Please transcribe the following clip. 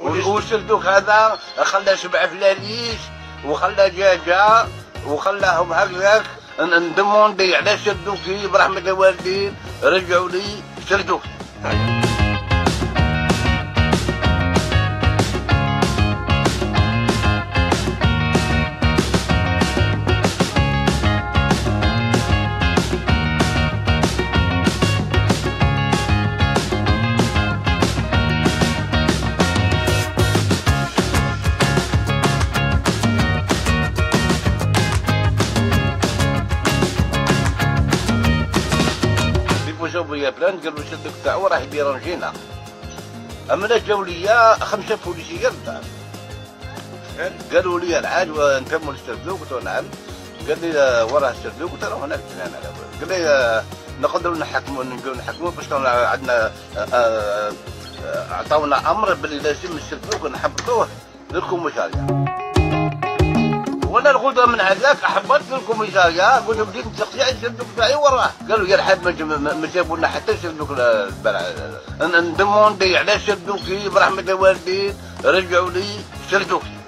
والسردوك هذا؟ خلى سبع فلاليش وخلى دجاجة وخلاهم هكذاك. ندمون بي على سردوكي برحمة الوالدين رجعوا لي سردوكي جابوا لي بلان قالوا شدك تاعو راه يدير جينا أما جاو لي خمسة بوليسيه للدار قالوا لي العاد ونكمل السردوق قلت نعم. قال لي وراه السردوق قلت له هناك أنا قال لي نقدروا نحكموا نجوا نحكموا باش عندنا عطاونا أمر باللي لازم السردوق نحبطوه للكوميساريه وأنا الغدوة من هذاك احبطت الكوميساريه قلت بديت نتقطع الصندوق تاعي وراه. قالوا يا الحاج ما جابوا لنا حتى صندوق ندموندي على صندوقي برحمه الوالدين رجعوا لي صندوقي